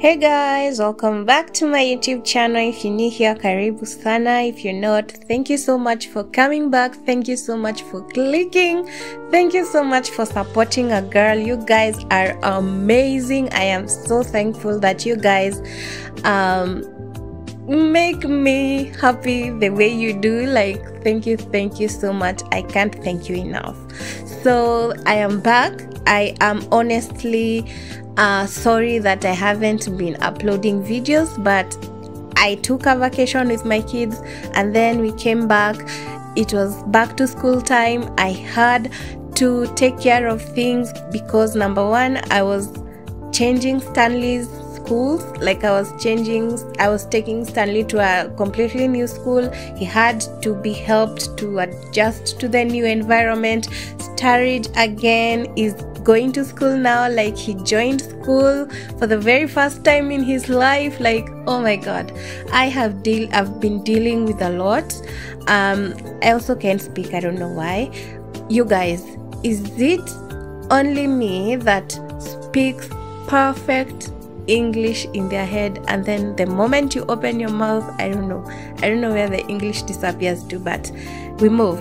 Hey guys, welcome back to my YouTube channel. If you're new here, karibu sana. If you're not, thank you so much for coming back. Thank you so much for clicking. Thank you so much for supporting a girl. You guys are amazing. I am so thankful that you guys um make me happy the way you do. Like, thank you, thank you so much. I can't thank you enough. So, I am back. I am honestly uh, sorry that I haven't been uploading videos, but I took a vacation with my kids and then we came back. It was back to school time. I had to take care of things because number one, I was changing Stanley's schools like i was changing i was taking stanley to a completely new school he had to be helped to adjust to the new environment started again is going to school now like he joined school for the very first time in his life like oh my god. I have deal i've been dealing with a lot. Um i also can't speak i don't know why. You guys is it only me that speaks perfect english in their head and then the moment you open your mouth i don't know. I don't know where the english disappears to but we move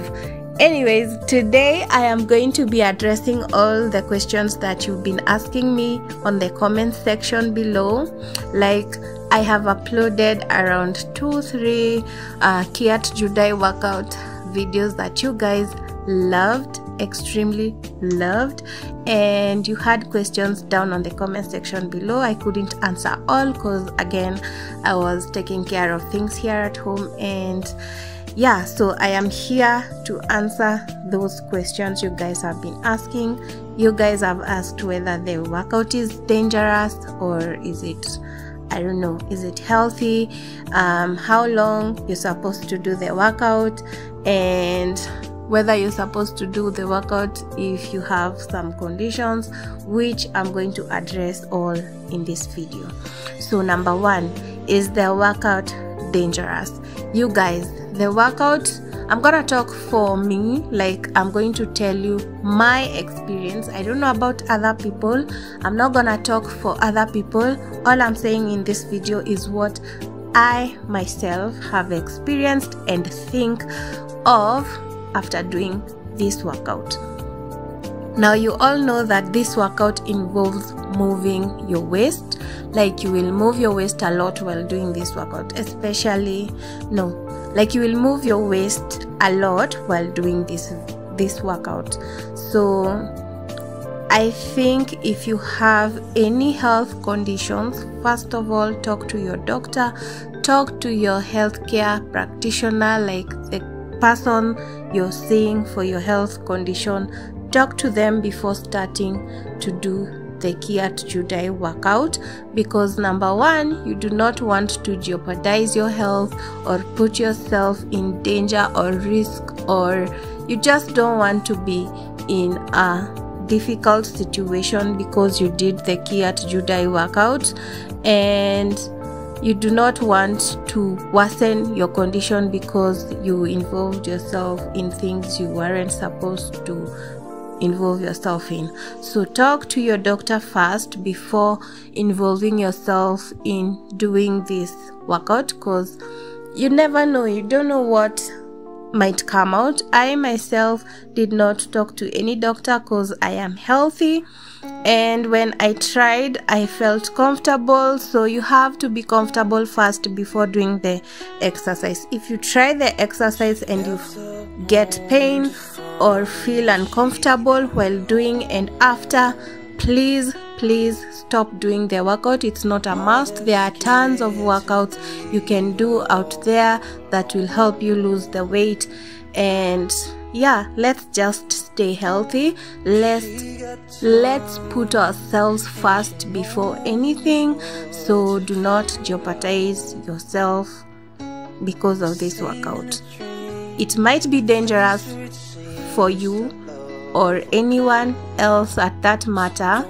anyways today i am going to be addressing all the questions that you've been asking me on the comment section below. Like i have uploaded around two three uh, kiat jud dai workout videos that you guys loved extremely loved and you had questions down on the comment section below. I couldn't answer all because again i was taking care of things here at home and yeah so i am here to answer those questions you guys have been asking. You guys have asked whether the workout is dangerous or is it I don't know, is it healthy? Um, how long you're supposed to do the workout, and whether you're supposed to do the workout if you have some conditions which i'm going to address all in this video. So number one is the workout dangerous. You guys the workout i'm gonna talk for me like i'm going to tell you my experience. I don't know about other people. I'm not gonna talk for other people. All i'm saying in this video is what i myself have experienced and think of after doing this workout. Now, you all know that this workout involves moving your waist, like you will move your waist a lot while doing this workout, especially no, like you will move your waist a lot while doing this this workout. So, I think if you have any health conditions, first of all, talk to your doctor, talk to your healthcare practitioner, like the person you're seeing for your health condition, talk to them before starting to do the Kiat Jud Dai workout because number one, you do not want to jeopardize your health or put yourself in danger or risk, or you just don't want to be in a difficult situation because you did the Kiat Jud Dai workout and you do not want to worsen your condition because you involved yourself in things you weren't supposed to involve yourself in. So, talk to your doctor first before involving yourself in doing this workout because you never know, you don't know what might come out. I myself did not talk to any doctor because I am healthy and when I tried, I felt comfortable. So you have to be comfortable first before doing the exercise. If you try the exercise and you get pain or feel uncomfortable while doing and after, please please stop doing the workout. It's not a must. There are tons of workouts you can do out there that will help you lose the weight. And yeah let's just stay healthy. Let's let's put ourselves first before anything. So do not jeopardize yourself because of this workout. It might be dangerous for you or anyone else at that matter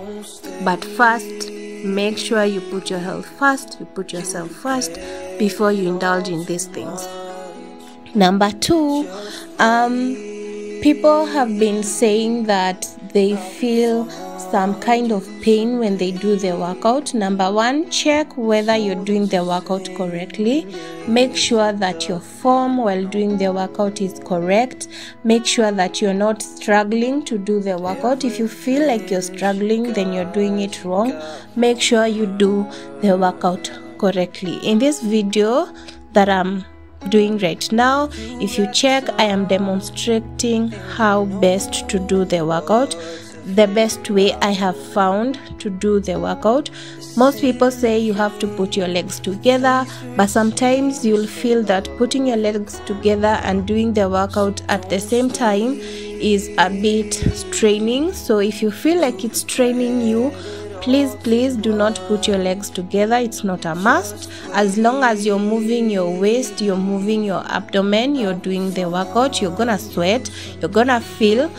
but first make sure you put your health first you put yourself first before you indulge in these things. Number two um people have been saying that they feel some kind of pain when they do the workout. Number one check whether you're doing the workout correctly. Make sure that your form while doing the workout is correct. Make sure that you're not struggling to do the workout. If you feel like you're struggling then you're doing it wrong. Make sure you do the workout correctly. In this video that i'm doing right now if you check i am demonstrating how best to do the workout the best way i have found to do the workout. Most people say you have to put your legs together but sometimes you'll feel that putting your legs together and doing the workout at the same time is a bit straining. So if you feel like it's straining you please please do not put your legs together. It's not a must. As long as you're moving your waist you're moving your abdomen you're doing the workout you're gonna sweat you're gonna feel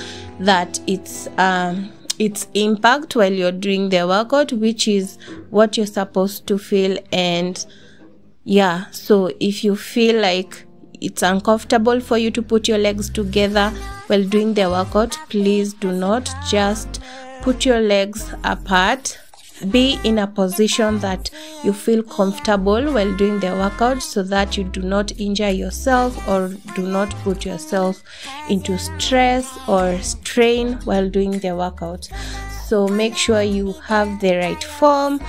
that it's um its impact while you're doing the workout which is what you're supposed to feel. And yeah so if you feel like it's uncomfortable for you to put your legs together while doing the workout please do not just put your legs apart be in a position that you feel comfortable while doing the workout so that you do not injure yourself or do not put yourself into stress or strain while doing the workout. So make sure you have the right form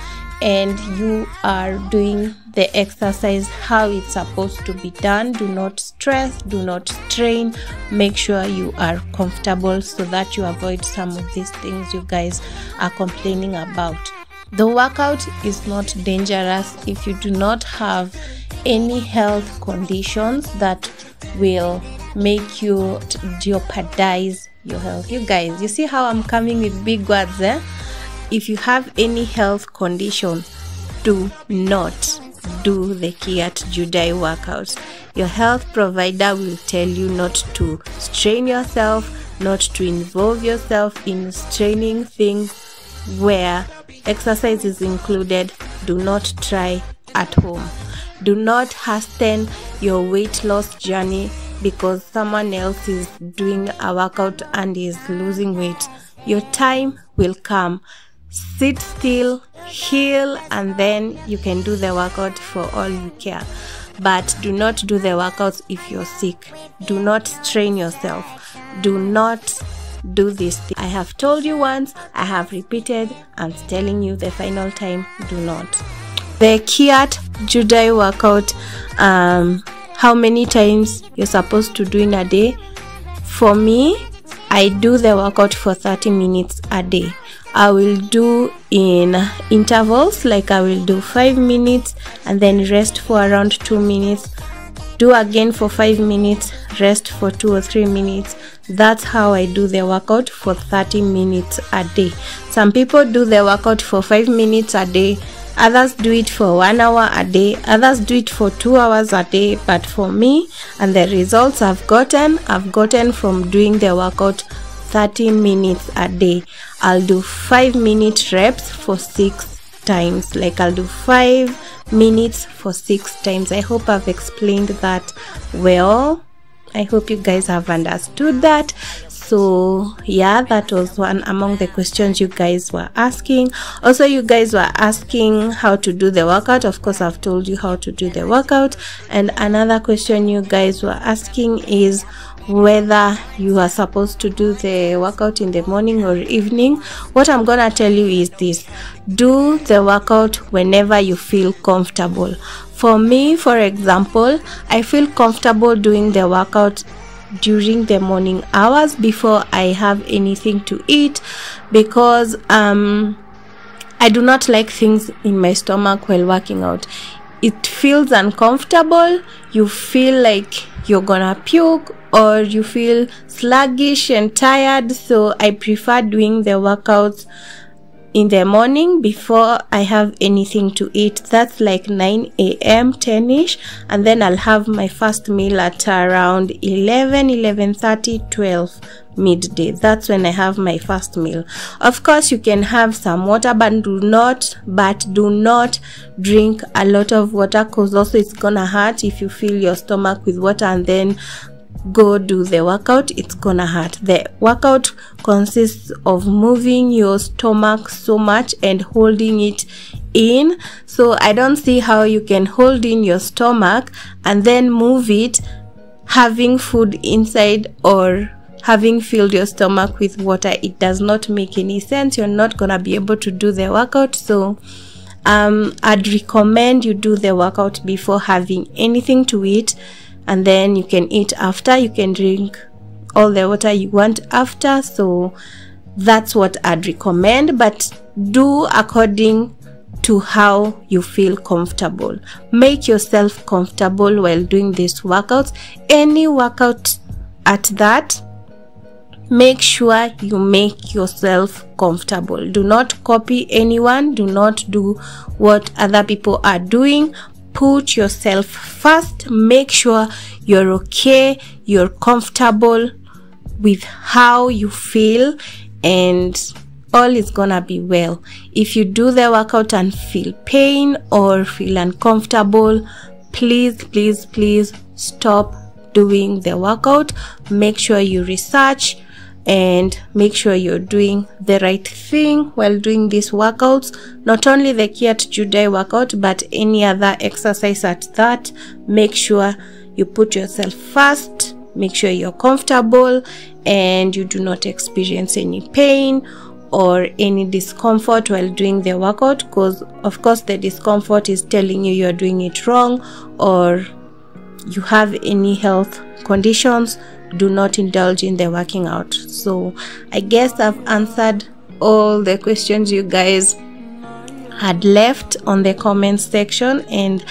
and you are doing the exercise how it's supposed to be done. Do not stress do not strain. Make sure you are comfortable so that you avoid some of these things you guys are complaining about. The workout is not dangerous if you do not have any health conditions that will make you jeopardize your health. You guys you see how i'm coming with big words eh? if you have any health condition do not do the Kiat Jud Dai workouts. Your health provider will tell you not to strain yourself, not to involve yourself in straining things where exercise is included. Do not try at home. Do not hasten your weight loss journey because someone else is doing a workout and is losing weight. Your time will come sit still, heal, and then you can do the workout for all you care. But do not do the workouts if you're sick. Do not strain yourself. Do not do this. Thing. I have told you once, I have repeated, I'm telling you the final time, do not. The Kiat Jud Dai workout, um, how many times you're supposed to do in a day? For me, I do the workout for 30 minutes a day. I will do in intervals like I will do 5 minutes and then rest for around 2 minutes. Do again for 5 minutes rest for 2 or 3 minutes. That's how I do the workout for 30 minutes a day. Some people do the workout for 5 minutes a day others do it for 1 hour a day others do it for 2 hours a day. But for me and the results I've gotten I've gotten from doing the workout 30 minutes a day. I'll do 5 minute reps for 6 times. Like i'll do 5 minutes for 6 times. I hope i've explained that well. I hope you guys have understood that. So yeah that was one among the questions you guys were asking. Also you guys were asking how to do the workout. Of course i've told you how to do the workout. And another question you guys were asking is whether you are supposed to do the workout in the morning or evening what i'm gonna tell you is this. Do the workout whenever you feel comfortable. For me for example i feel comfortable doing the workout during the morning hours before i have anything to eat because um i do not like things in my stomach while working out. It feels uncomfortable. You feel like you're gonna puke or you feel sluggish and tired so i prefer doing the workouts in the morning before I have anything to eat. That's like 9 a.m. 10ish, and then I'll have my first meal at around 11, 11:30, 12 midday. That's when I have my first meal. Of course, you can have some water, but do not, but do not drink a lot of water because also it's gonna hurt if you fill your stomach with water and then go do the workout it's gonna hurt. The workout consists of moving your stomach so much and holding it in. So i don't see how you can hold in your stomach and then move it having food inside or having filled your stomach with water. It does not make any sense. You're not gonna be able to do the workout. So um, i'd recommend you do the workout before having anything to eat and then you can eat after. You can drink all the water you want after. So that's what i'd recommend. But do according to how you feel comfortable. Make yourself comfortable while doing these workouts. Any workout at that make sure you make yourself comfortable. Do not copy anyone. Do not do what other people are doing put yourself first make sure you're okay you're comfortable with how you feel and all is gonna be well. If you do the workout and feel pain or feel uncomfortable please please please stop doing the workout. Make sure you research and make sure you're doing the right thing while doing these workouts. Not only the kiat jud dai workout but any other exercise at that. Make sure you put yourself first. Make sure you're comfortable and you do not experience any pain or any discomfort while doing the workout because of course the discomfort is telling you you're doing it wrong or you have any health conditions do not indulge in the working out. So i guess i've answered all the questions you guys had left on the comments section and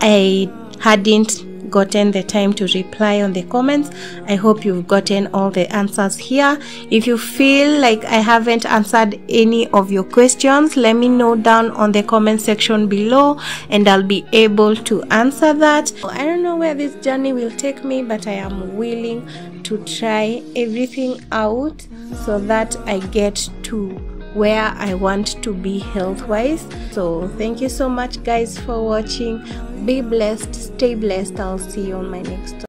i hadn't gotten the time to reply on the comments. I hope you've gotten all the answers here. If you feel like i haven't answered any of your questions let me know down on the comment section below and i'll be able to answer that. I don't know where this journey will take me but i am willing to try everything out so that i get to where I want to be health wise. So, thank you so much, guys, for watching. Be blessed, stay blessed. I'll see you on my next